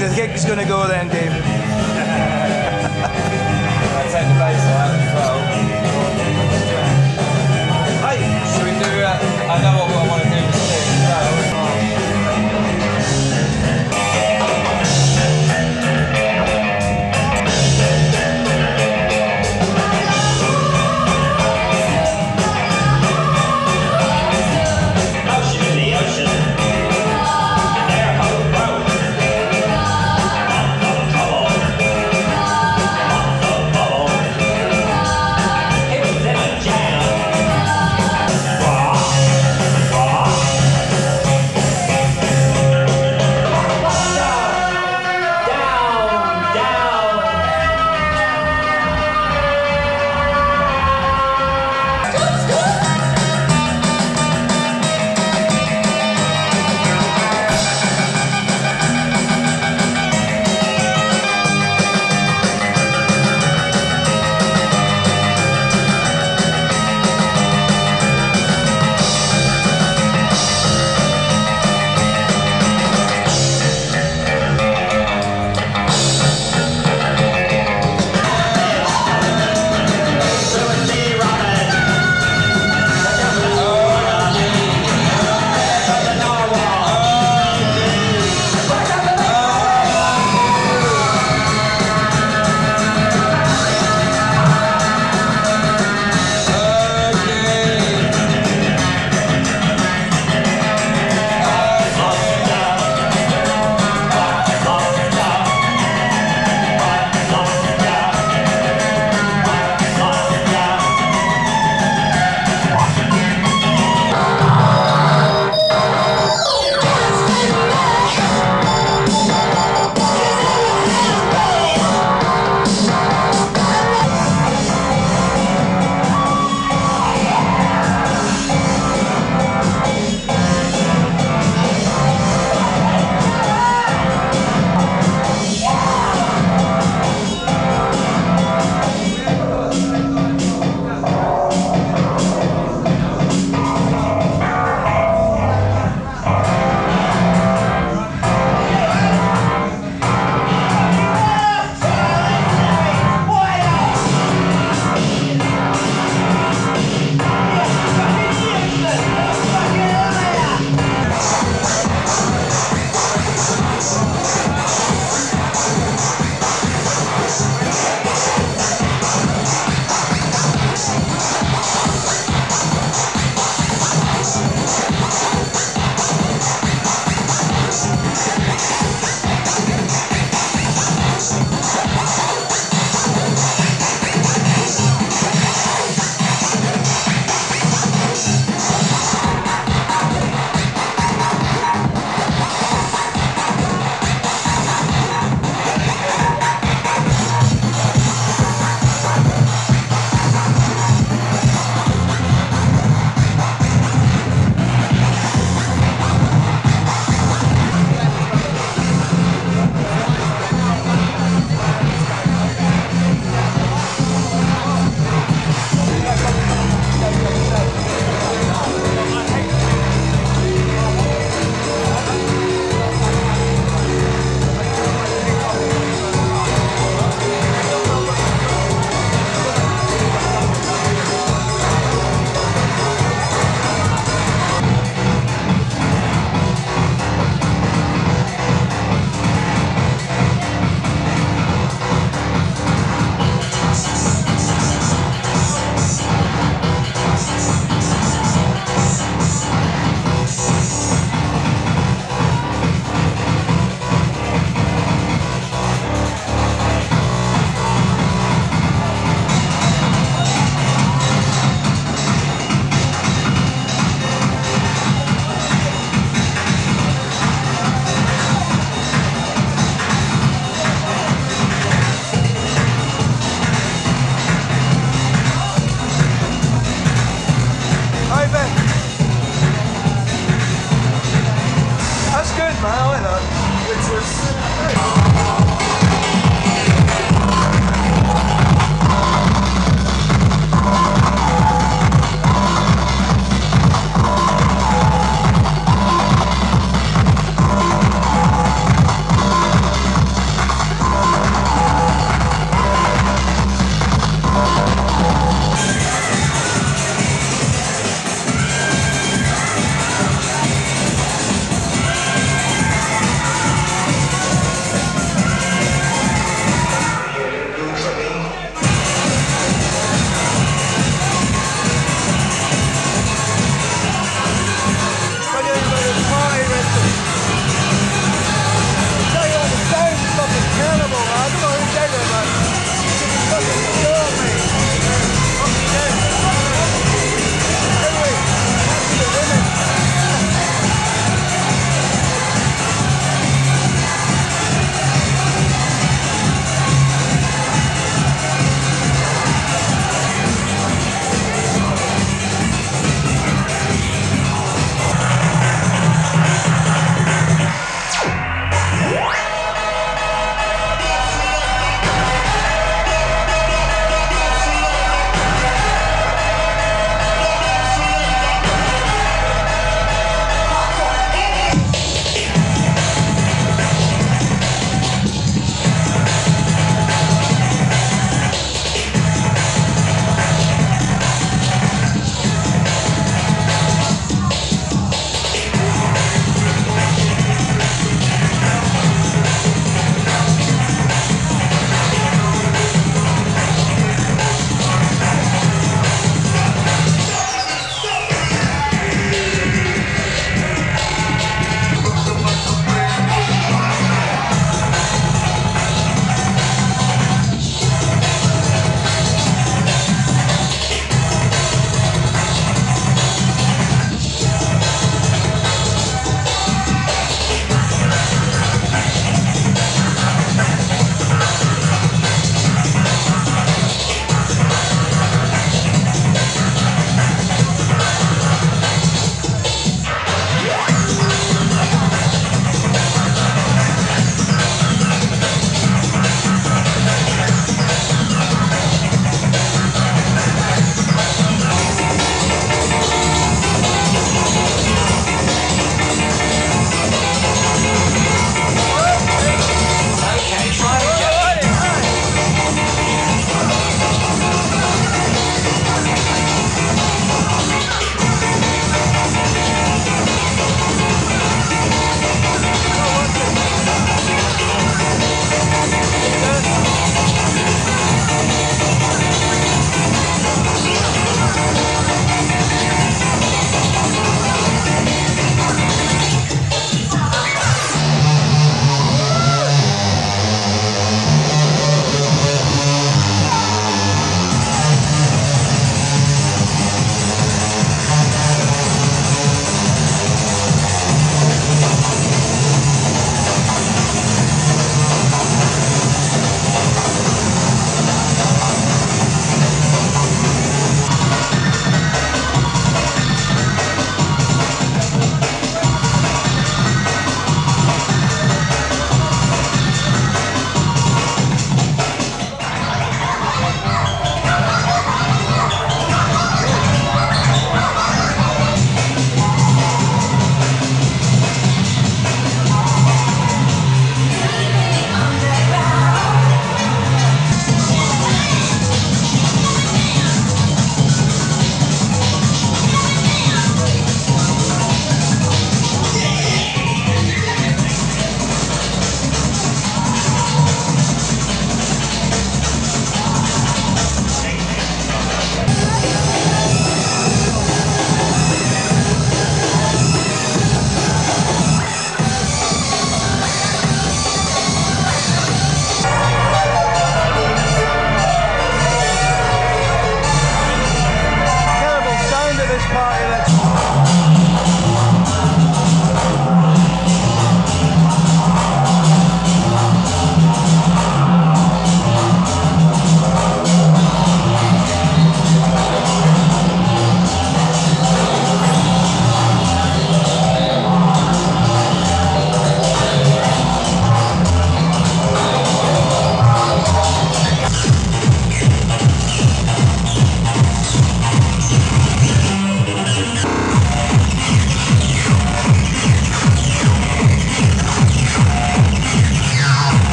The kick is going to go then, David?